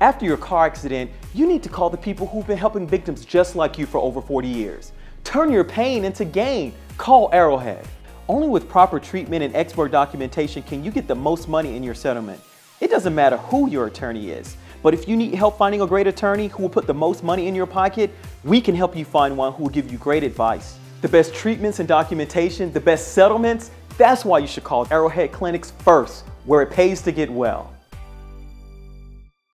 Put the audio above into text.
After your car accident, you need to call the people who've been helping victims just like you for over 40 years. Turn your pain into gain. Call Arrowhead. Only with proper treatment and expert documentation can you get the most money in your settlement. It doesn't matter who your attorney is, but if you need help finding a great attorney who will put the most money in your pocket, we can help you find one who will give you great advice. The best treatments and documentation, the best settlements, that's why you should call Arrowhead Clinics first, where it pays to get well.